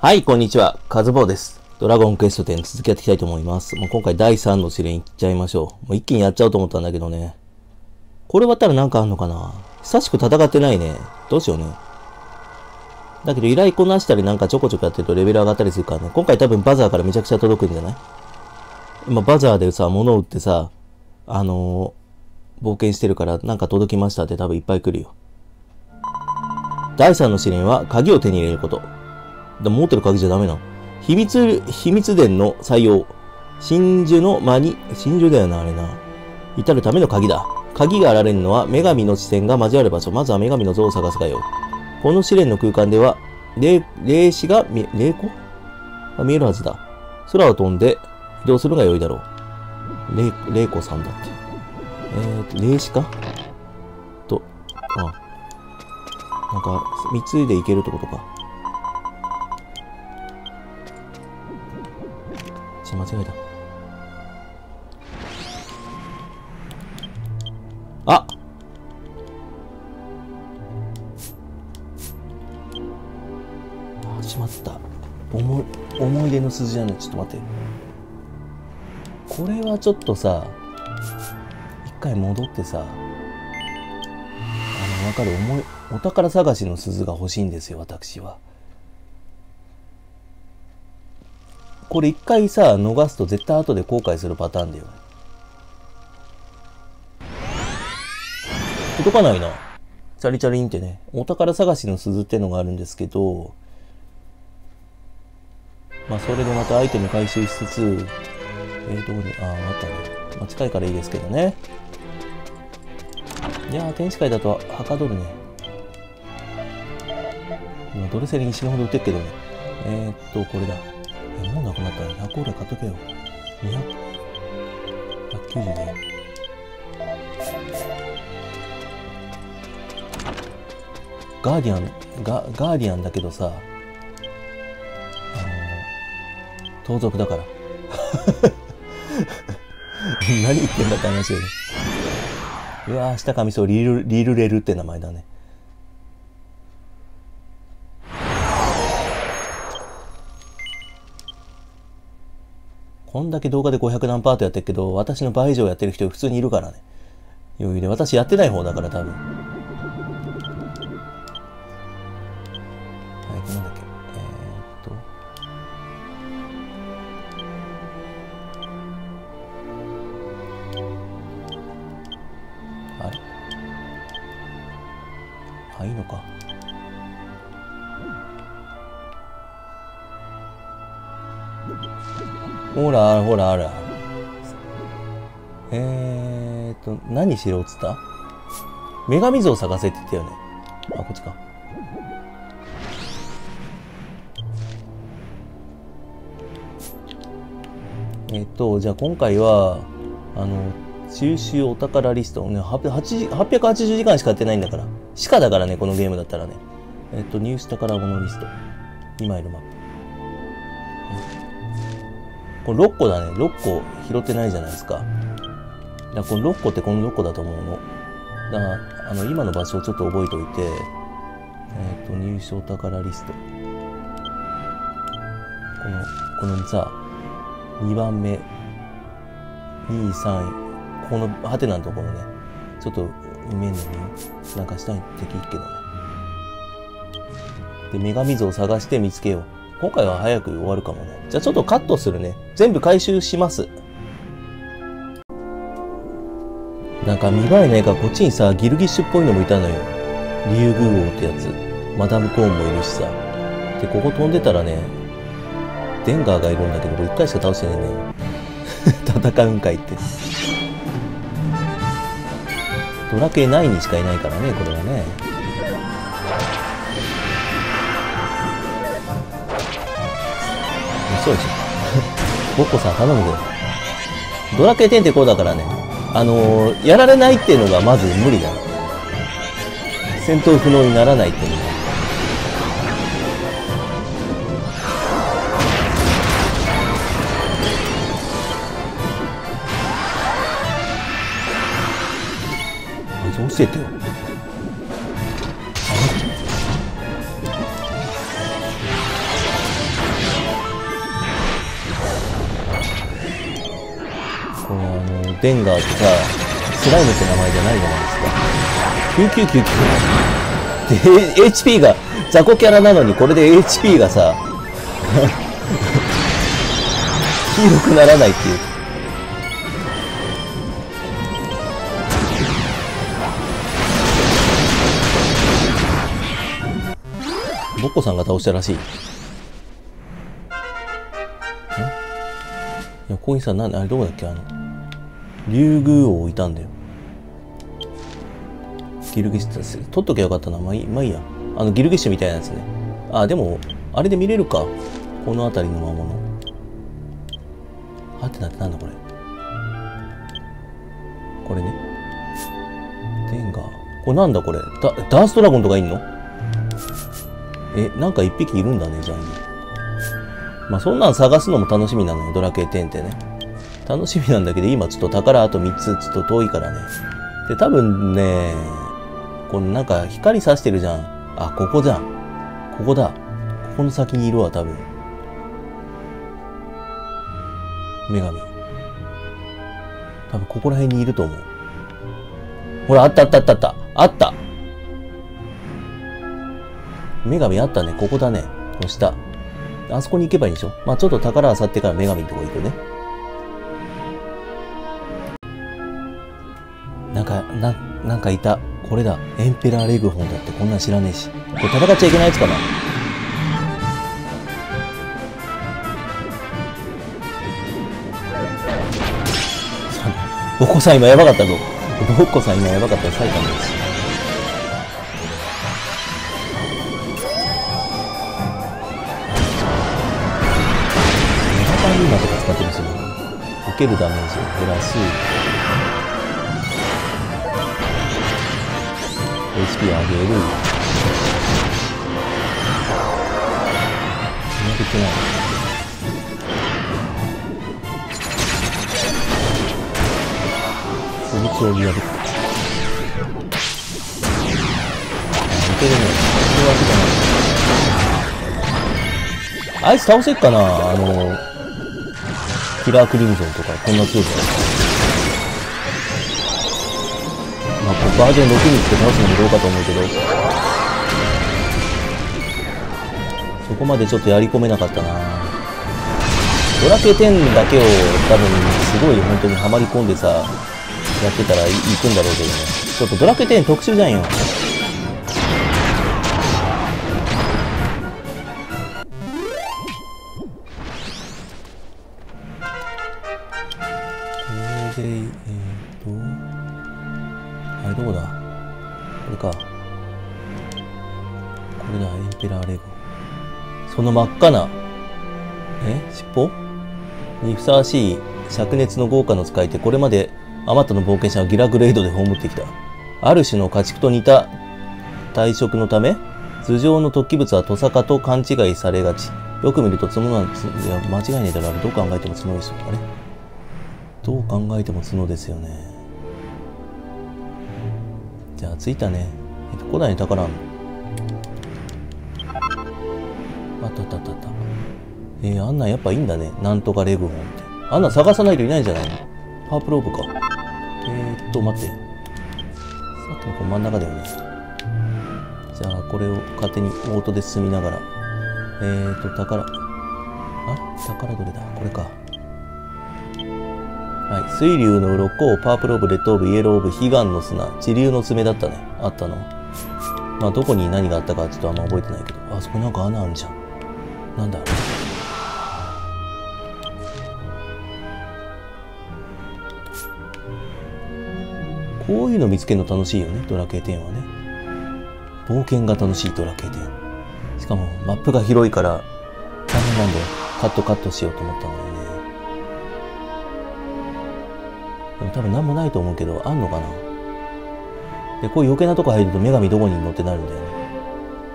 はい、こんにちは。カズボウです。ドラゴンクエスト10続きやっていきたいと思います。もう今回第3の試練いっちゃいましょう。もう一気にやっちゃおうと思ったんだけどね。これ終わったらなんかあんのかな？久しく戦ってないね。どうしようね。だけど依頼こなしたりなんかちょこちょこやってるとレベル上がったりするからね。今回多分バザーからめちゃくちゃ届くんじゃない？今バザーでさ、物を売ってさ、あのー冒険してるからなんか届きましたって多分いっぱい来るよ。第3の試練は鍵を手に入れること。で持ってる鍵じゃダメな。秘密、秘密伝の採用。真珠の間に、真珠だよな、あれな。至るための鍵だ。鍵があられるのは女神の視線が交わる場所。まずは女神の像を探すがよ。この試練の空間では、霊、霊視が見、霊子が見えるはずだ。空を飛んで移動するのが良いだろう。霊、霊子さんだって。えーと、霊視か？と、あ、なんか、三つでいけるってことか。ち間違えた。ああ、しまった。思い、思い出の筋じゃない。ちょっと待って。これはちょっとさ、一回戻ってさ、あの、わかる？思い、お宝探しの鈴が欲しいんですよ、私は。これ一回さ、逃すと絶対後で後悔するパターンだよね。届かないな。チャリチャリンってね。お宝探しの鈴ってのがあるんですけど、まあそれでまたアイテム回収しつつ、えー、どこで、ああ、あったね。まあ近いからいいですけどね。いやー、天使界だとはかどるね。今ドルセリに死ぬほど売ってるけどね。えー、っと、これだ。え、もうなくなったね。100オーラ買っとけよ。200、190で。ガーディアン、ガガーディアンだけどさ、あの盗賊だから。何言ってんだって話よね。うわー、下神そうリル、リルレルって名前だね。こんだけ動画で500何パートやってるけど、私の倍以上やってる人普通にいるからね。余裕で。私やってない方だから多分。はい、これなんだっけ。え、っと。あれ？あ、いいのか。ほら、ほら、あら。えーと、何しろっつった？女神像を探せって言ったよね。あ、こっちか。えっと、じゃあ今回は、あの、収集お宝リスト、ね、880時間しかやってないんだから。しかだからね、このゲームだったらね。えっと、入手宝物リスト。今いるマップ。これ6個だね。6個拾ってないじゃないですか。だからこの6個ってこの6個だと思うの。だから、あの、今の場所をちょっと覚えておいて、えっ、と、入賞宝リスト。この、このさ、2番目、2位、3位、このハテナのところね、ちょっと見えんのに、なんか下に敵いっけどね。で、女神像を探して見つけよう。今回は早く終わるかもね。じゃあちょっとカットするね。全部回収します。なんか見栄えないからこっちにさ、ギルギッシュっぽいのもいたのよ。竜宮王ってやつ。マダムコーンもいるしさ。で、ここ飛んでたらね、デンガーがいるんだけど、これ一回しか倒してねえね。戦うんかいって。ドラケ9にしかいないからね、これはね。そうでしょ。ボッコさん頼むで。ドラケ10ってこうだからね。あのー、やられないっていうのがまず無理だ。戦闘不能にならないっていうのが。あいつ教えてよ。デンガーってさ、スライムって名前じゃないじゃないですか。9999。で、HP が、雑魚キャラなのにこれで HP がさ、黄色くならないっていう。ボッコさんが倒したらしい。ん？いや、ここにさ、な、あれどこだっけあの、竜宮王いたんだよ。ギルギッシュ、取っときゃよかったな。まあいい、まあいいや。あの、ギルギッシュみたいなやつね。あ、でも、あれで見れるか。この辺りの魔物。はてなってなんだこれ。これね。テンガー。これなんだこれ。ダ、ダーストラゴンとかいんの？え、なんか一匹いるんだね、ジャンに。まあそんなん探すのも楽しみなのよ、ドラケテンってね。楽しみなんだけど、今ちょっと宝あと3つちょっと遠いからね。で、多分ね、このなんか光さしてるじゃん。あ、ここじゃん。ここだ。ここの先にいるわ、多分。女神。多分ここら辺にいると思う。ほら、あったあったあったあった。あった女神あったね。ここだね。この下。あそこに行けばいいでしょまあちょっと宝あさってから女神のとこ行くね。な、んかいた。これだ。エンペラーレグホンだってこんなん知らねえし。これ戦っちゃいけないやつかなボッコさん今やばかったぞ。ボッコさん今やばかったよ。埼玉です。メガバリーナとか使ってるんですよ。受けるダメージを減らす。HP 上げる。見上げてない。秘密を見破った。いけるね。そういうわけじゃない。あいつ倒せっかなあの、キラークリムゾンとか、こんな強さ。バージョン6にして倒すのもどうかと思うけど、そこまでちょっとやり込めなかったなドラケ10だけを多分すごい本当にはまり込んでさ、やってたらい行くんだろうけどね。ちょっとドラケ10特殊じゃんよ。それで、えーと、あれどこだ？これか。これだ、エンペラーレゴ。その真っ赤な、え？尻尾？にふさわしい灼熱の豪華の使い手、これまであまたの冒険者はギラグレードで葬ってきた。ある種の家畜と似た体色のため、頭上の突起物はトサカと勘違いされがち。よく見ると角なんつ、いや、間違いないだろ、あれどう考えても角ですよ。あれ？どう考えても角ですよね。着いたね。えっと、古代に宝あんの？あったあったあったった。えー、あんなんやっぱいいんだね。なんとかレグホンって。あんなん探さないといないんじゃないの？パープローブか。えー、っと、待って。さっきのこの真ん中だよね。じゃあ、これを勝手にオートで進みながら。えー、っと、宝。あ宝どれだ？これか。はい。水流の鱗、パープルオブ、レッドオブ、イエローオブ、悲願の砂、地流の爪だったね。あったの。まあ、どこに何があったかちょっとあんま覚えてないけど。あそこなんか穴あるじゃん。なんだ？あれ。こういうの見つけるの楽しいよね、ドラケー10はね。冒険が楽しいドラケー10。しかもマップが広いから大変なんだよ。カットカットしようと思ったのにでも多分何もないと思うけど、あんのかな？で、こういう余計なとこ入ると女神どこにいるのってなるんだよね。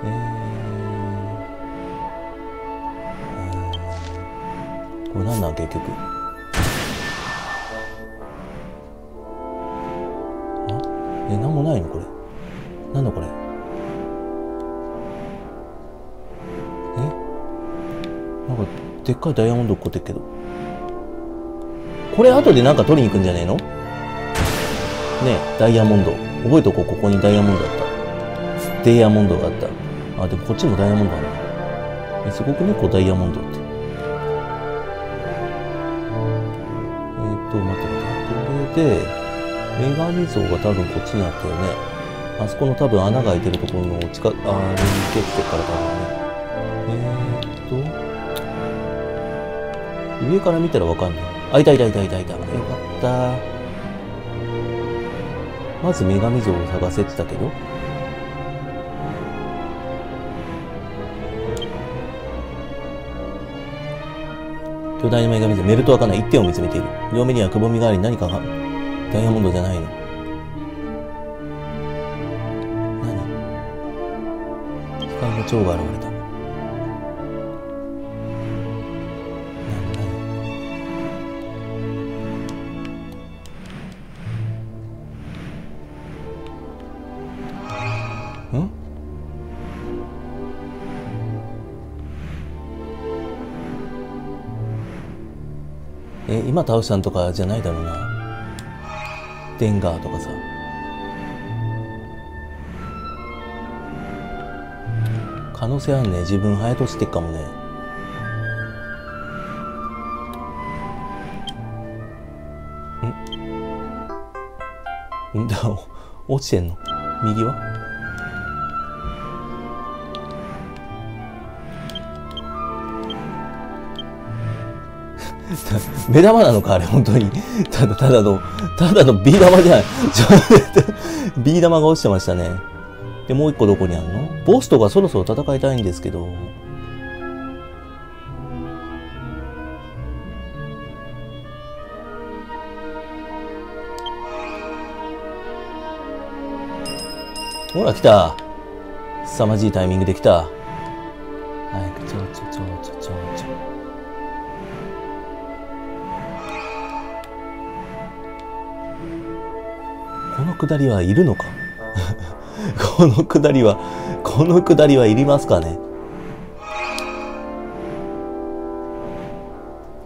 えー、えー、これなんなん結局？あ？え、なんもないの？これ。なんだこれ？え？なんか、でっかいダイヤモンド落っこってっけど。これ後でなんか取りに行くんじゃねえの？ね、ダイヤモンド。覚えとこう、ここにダイヤモンドあった。デイヤモンドがあった。あ、でもこっちもダイヤモンドあるな。えすごくね、こうダイヤモンドって。えーっと、待って待って。これで、女神像が多分こっちにあったよね。あそこの多分穴が開いてるところの近、あれに行けってから多分ね。えーっと、上から見たらわかんない。あ、いたいたいたいたいた。よかった。まず女神像を探せてたけど。巨大な女神像、メルトはかない一点を見つめている。両目にはくぼみがあり何かが、ダイヤモンドじゃないの。何？光の蝶が現れた。今倒したんとかじゃないだろうな。デンガーとかさ。可能性あるね。自分早としてっかもね。ん？ん？だ、落ちてんの？右は？目玉なのかあれ本当に。ただただのただのビー玉じゃない。ビー玉が落ちてましたね。でもう一個どこにあんの？ボスとかそろそろ戦いたいんですけど。ほら来た。凄まじいタイミングで来た。早くちょちょちょちょちょ。のくだりはいるのか？このくだりは、このくだりはいりますかね？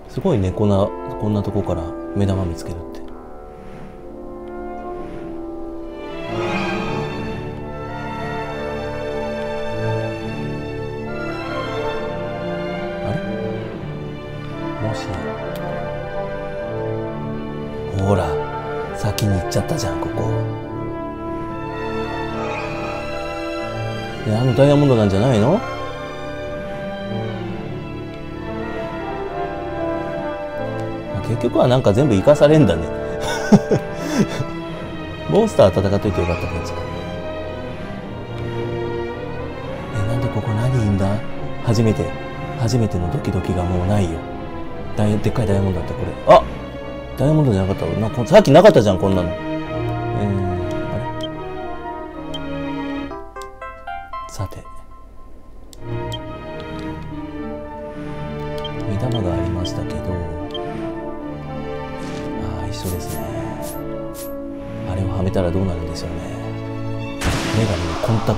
すごいね、こんな、こんなとこから目玉見つけるって。なんか全部生かされんだね。モンスター戦っといてよかった感じか。え、なんでここ何いいんだ？初めて、初めてのドキドキがもうないよ。ダイでっかいダイヤモンドだった、これ。あダイヤモンドじゃなかったなこさっきなかったじゃん、こんなの。えー、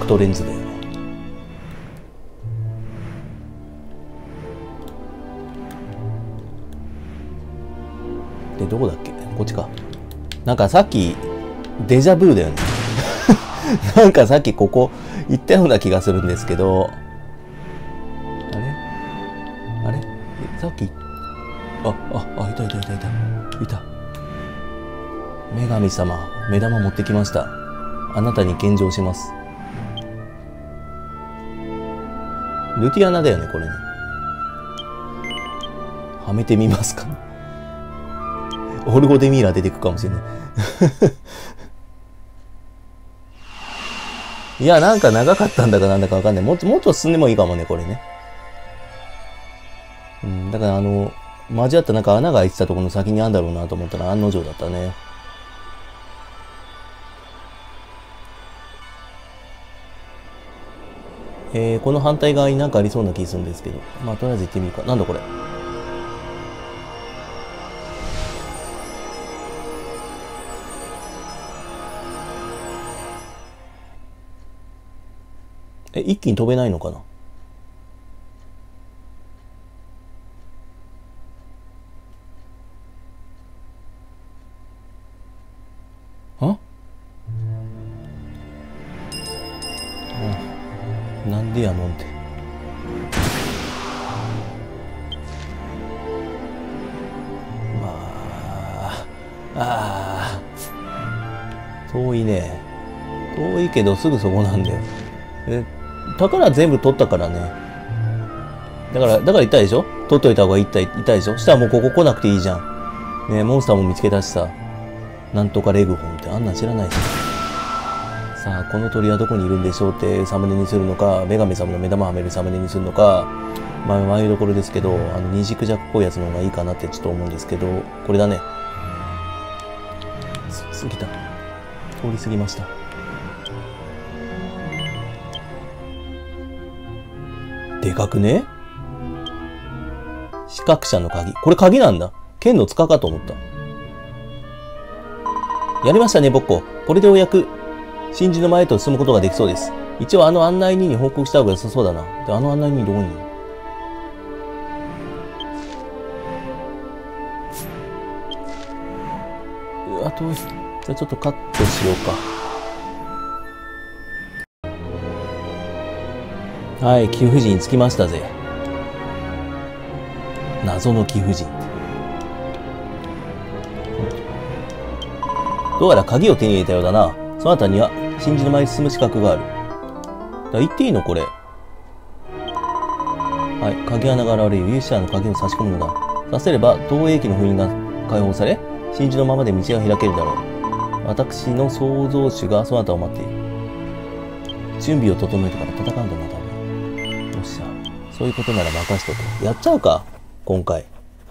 トレンズだよね。で、どこだっけ？こっちか。なんかさっき、デジャブーだよね。なんかさっきここ行ったような気がするんですけど、あれ？あれ？さっき、あ、あ、あ、いたいたいたいた。いた。女神様、目玉持ってきました。あなたに献上します。ルティアナだよね、これね。はめてみますか？オルゴデミーラ出てくかもしれない。いや、なんか長かったんだかなんだかわかんない。もっと、もっと進んでもいいかもね、これね。うん、だからあの、交わったなんか穴が開いてたところの先にあんだろうなと思ったら案の定だったね。えー、この反対側になんかありそうな気するんですけど。まあ、とりあえず行ってみるか。なんだこれ。え、一気に飛べないのかな？もんって。まあああ。遠いね。遠いけどすぐそこなんだよ。え宝全部取ったからね。だからだから言ったでしょ？取っといた方がいいって言ったでしょ？したらもうここ来なくていいじゃん。ねモンスターも見つけたしさ。なんとかレグホンってあんなん知らないし。さあこの鳥はどこにいるんでしょうってサムネにするのか女神様の目玉はめるサムネにするのかまあ迷いどころですけどあの二軸弱っぽいやつの方がいいかなってちょっと思うんですけどこれだね過ぎた通り過ぎましたでかくね？視覚者の鍵。これ鍵なんだ。剣の塚かと思った。やりましたね、ボッコ。これでようやく、真珠の前へと進むことができそうです。一応あの案内人に報告した方が良さそうだな。で、あの案内人どこにいる？うわ、遠い。じゃあちょっとカットしようか。はい、貴婦人着きましたぜ。謎の貴婦人。どうやら鍵を手に入れたようだな。そのあたには真珠の前に進む資格がある。だ言っていいのこれ。はい。鍵穴が現れ、有識者の鍵を差し込むのだ。させれば、投影機の封印が解放され、真珠のままで道が開けるだろう。私の創造主がそなたを待っている。準備を整えてから戦うんだな、多分。よっしゃ。そういうことなら任しとけ。やっちゃうか。今回。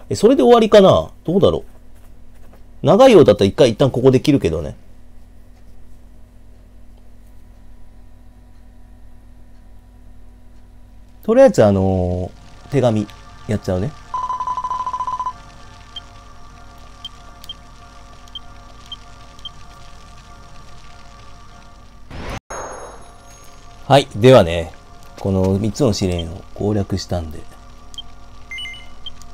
え、それで終わりかな？どうだろう長いようだったら一回一旦ここで切るけどね。とりあえずあのー、手紙やっちゃうね。はい。ではね、この3つの試練を攻略したんで、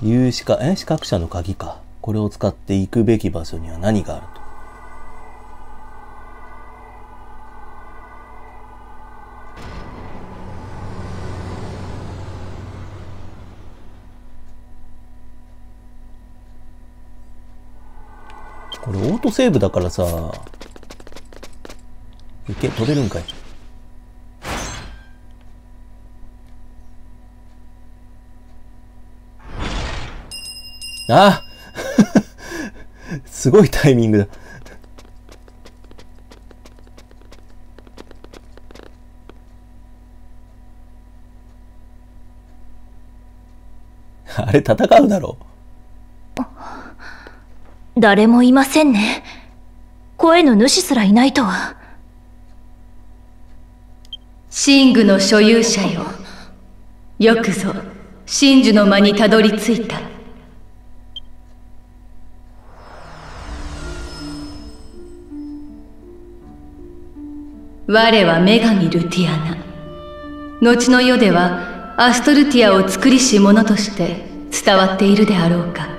有資格、え資格者の鍵か。これを使って行くべき場所には何がある？セーブだからさ、いけ、取れるんかい。あ すごいタイミングだ。あれ戦うだろう。誰もいませんね。声の主すらいないとは。寝具の所有者よ。よくぞ真珠の間にたどり着いた。我は女神ルティアナ。後の世ではアストルティアを作りし者として伝わっているであろうか。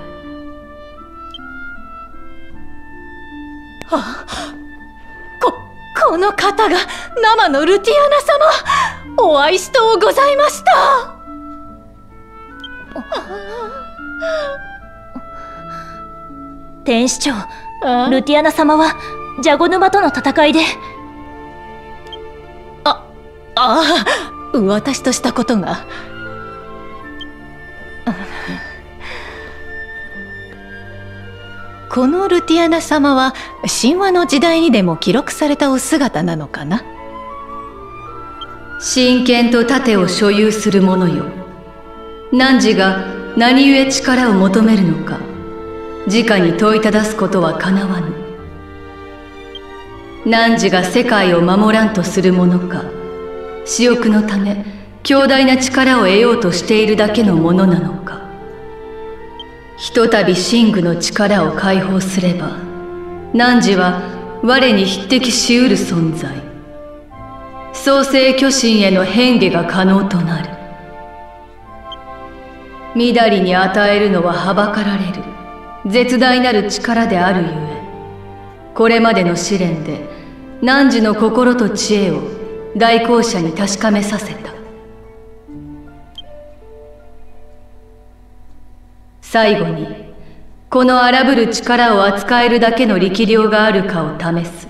方が生のルティアナ様お会いしとうございました。天使長ルティアナ様はジャゴ沼との戦いで。ああ私としたことがこのルティアナ様は神話の時代にでも記録されたお姿なのかな？真剣と盾を所有する者よ。汝が何故力を求めるのか直に問いただすことはかなわぬ。汝が世界を守らんとするものか私欲のため強大な力を得ようとしているだけのものなのか。ひとたび寝具の力を解放すれば汝は我に匹敵しうる存在。創世巨神への変化が可能となる。緑に与えるのははばかられる。絶大なる力であるゆえ。これまでの試練で汝の心と知恵を大公社に確かめさせた。最後にこの荒ぶる力を扱えるだけの力量があるかを試す。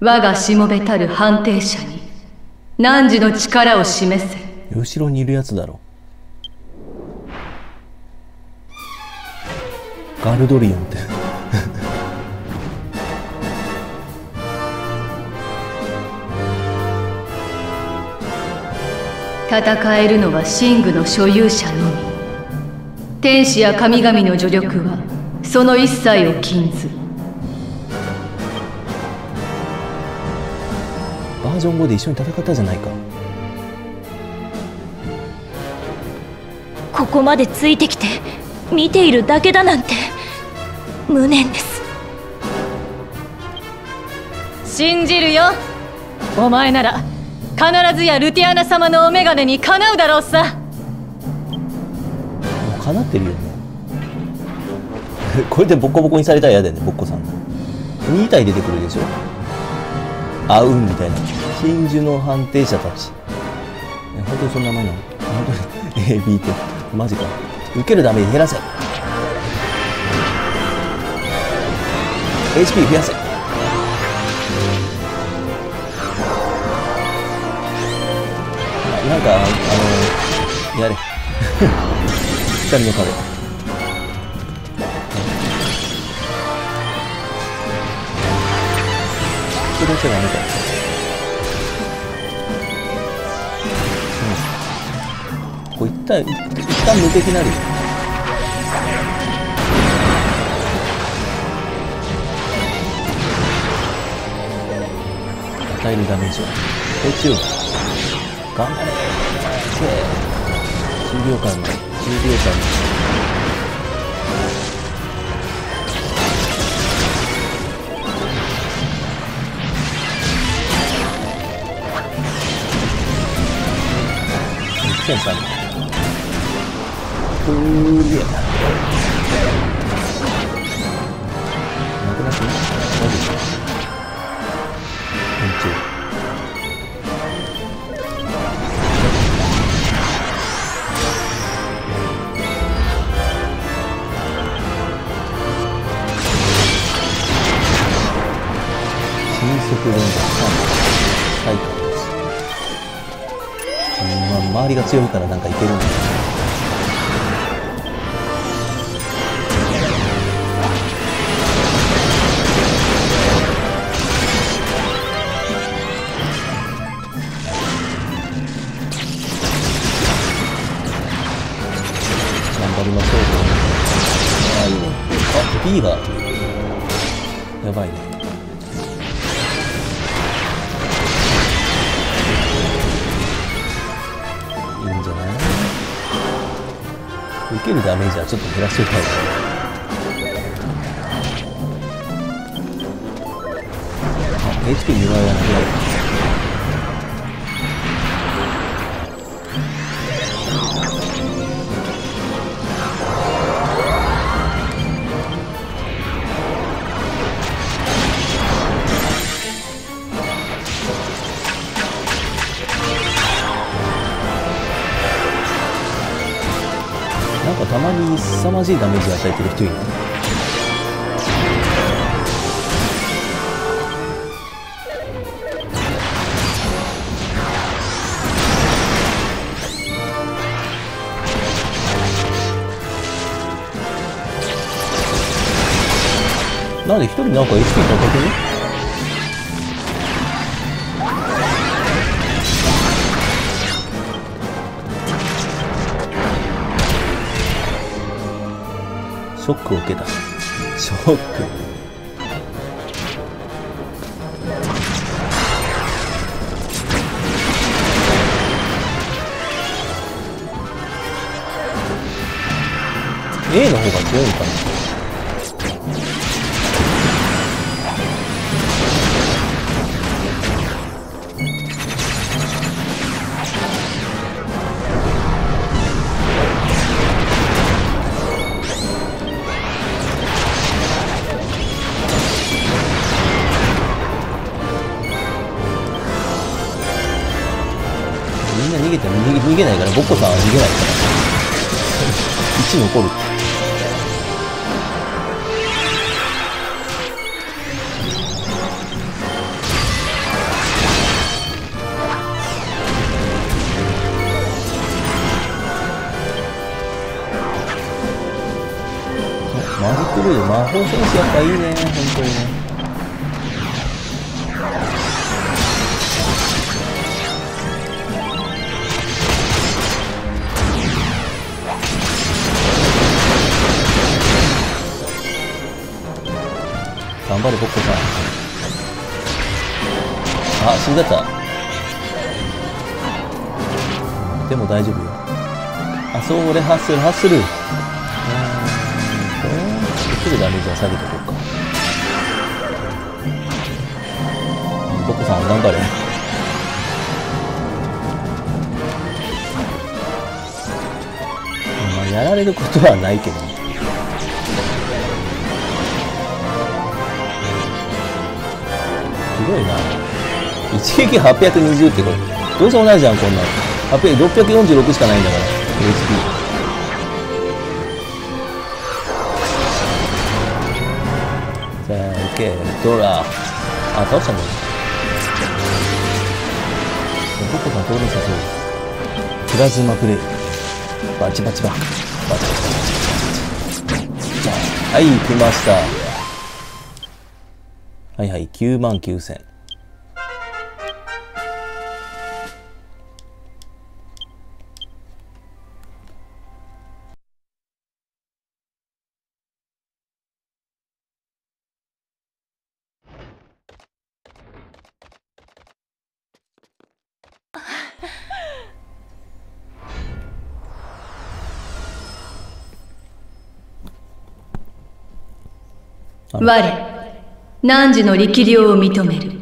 我がしもべたる判定者に汝の力を示せ。後ろにいるやつだろガルドリオンって。戦えるのは寝具の所有者のみ天使や神々の助力はその一切を禁ず。バージョン5で一緒に戦ったじゃないか。ここまでついてきて見ているだけだなんて無念です。信じるよ。お前なら必ずやルティアナ様のお眼鏡にかなうだろうさかなってるよね。これでボコボコにされたら嫌だよねボッコさん。2体出てくるでしょ？あうんみたいな。真珠の判定者たち。え本当にそんな名前なの？本当に？AB って。マジか。受けるダメージ減らせ。HP 増やせ。なんかあのやれ。光の壁それじゃダメかうん。こう一旦一旦無敵なるよ与えるダメージは。こっちを頑張れ。10秒間の10秒間の1.3うーりゃな新速連打3最下ですうんまあ周りが強いからなんかいけるんだ頑張りましょうああいいねあ B がやばいね受けるダメージはちょっと減らしておきたい。ですねあ HP2 倍はなくなるまじいダメージ与えてる人いる？なんで一人なんか HP 高くねショックを受けた。ショック。A の方が強いのかな1残る。マジックルール魔法戦士やっぱいいね。本当にね。張れボッコさん。あ死んじゃった。でも大丈夫よ。あそう俺ハッスルハッスル。うーん。とちょっとダメージは下げておこうか。ボッコさん頑張れ。まあやられることはないけどすごいな。一撃820ってこれどうせ同じじゃんこんなの。646しかないんだから HP じゃあ行け。ドラ。あ倒したんだ。よどこか通りさそう。プラズマプレイ。バチバチババチ。バチバチバチ。バチはい来ました。はいはい9万9000我汝の力量を認める。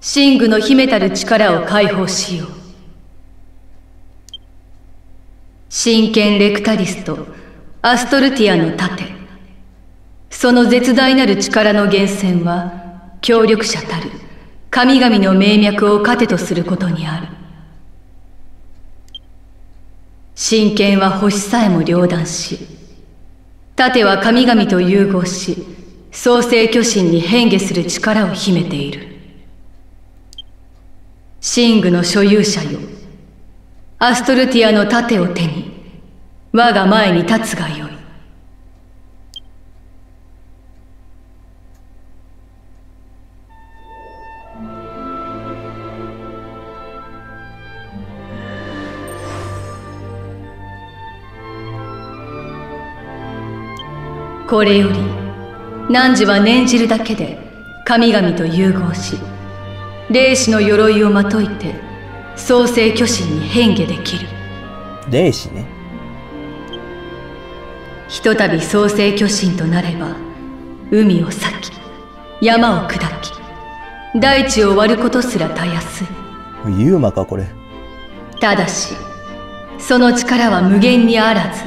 真具の秘めたる力を解放しよう。真剣レクタリスとアストルティアの盾。その絶大なる力の源泉は協力者たる。神々の命脈を糧とすることにある。真剣は星さえも両断し盾は神々と融合し創世巨神に変化する力を秘めている。真具の所有者よ。アストルティアの盾を手に我が前に立つがよい。これより汝は念じるだけで神々と融合し霊視の鎧をまといて創世巨神に変化できる。霊視ね。ひとたび創世巨神となれば海を裂き山を砕き大地を割ることすらたやすい。ユーマかこれ。ただしその力は無限にあらず。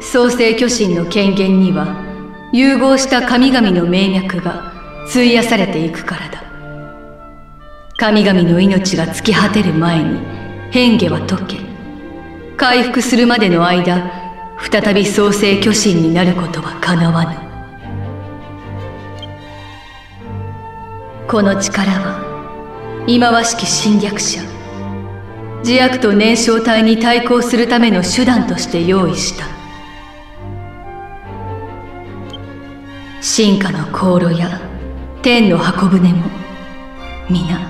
創世巨神の権限には融合した神々の命脈が費やされていくからだ。神々の命が尽き果てる前に変化は解け回復するまでの間再び創世巨神になることはかなわぬ。この力は忌まわしき侵略者自悪と燃焼体に対抗するための手段として用意した。進化の航路や天の箱舟も皆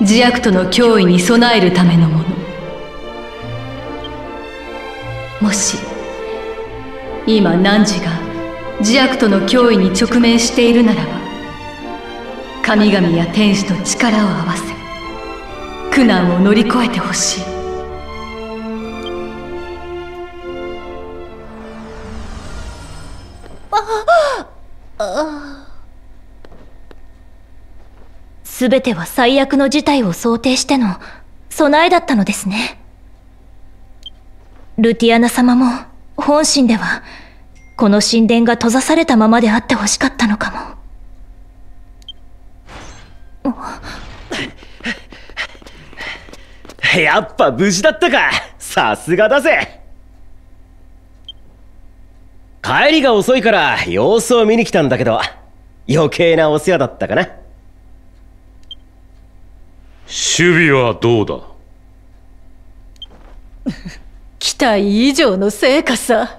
自悪との脅威に備えるためのもの。もし今汝が自悪との脅威に直面しているならば神々や天使と力を合わせ苦難を乗り越えてほしい。すべては最悪の事態を想定しての備えだったのですね。ルティアナ様も本心ではこの神殿が閉ざされたままであってほしかったのかも。やっぱ無事だったかさすがだぜ帰りが遅いから様子を見に来たんだけど、余計なお世話だったかな。守備はどうだ？期待以上の成果さ。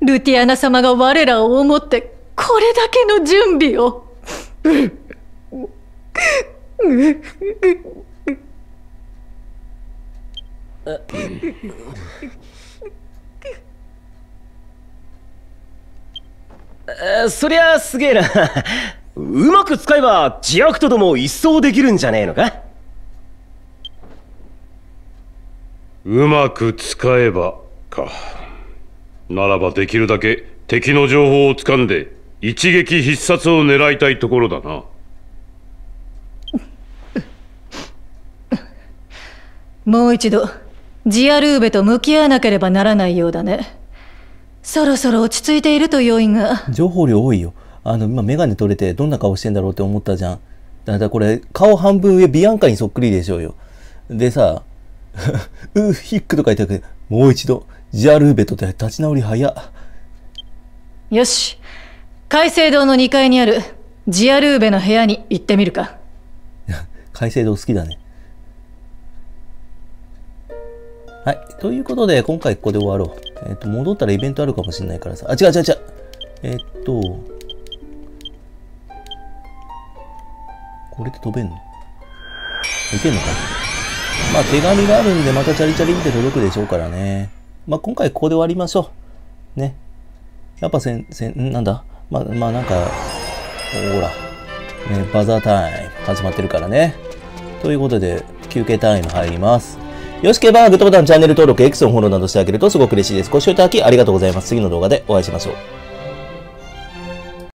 ルティアナ様が我らを思ってこれだけの準備を。えそりゃすげえな。うまく使えばジアクトども一掃できるんじゃねえのか？うまく使えばか。ならばできるだけ敵の情報をつかんで一撃必殺を狙いたいところだな。もう一度、ジアルーベと向き合わなければならないようだね。そろそろ落ち着いていると良いが。情報量多いよ。あの、今メガネ取れてどんな顔してんだろうって思ったじゃん。だからこれ、顔半分上ビアンカにそっくりでしょうよ。でさ、うヒックとか言ったけど、もう一度、ジアルーベとで立ち直り早っ。よし。海星堂の2階にあるジアルーベの部屋に行ってみるか。海星堂好きだね。はい。ということで、今回ここで終わろう。えっ、と、戻ったらイベントあるかもしれないからさ。あ、違う違う違う。えっ、と、これで飛べんの？いけんのかな？まあ、手紙があるんで、またチャリチャリって届くでしょうからね。まあ、今回ここで終わりましょう。ね。やっぱせん、せん、なんだ？まあ、まあ、なんか、ほら、ね、バザータイム始まってるからね。ということで、休憩タイム入ります。よろしければ、グッドボタン、チャンネル登録、X のフォローなどしてあげるとすごく嬉しいです。ご視聴いただきありがとうございます。次の動画でお会いしましょう。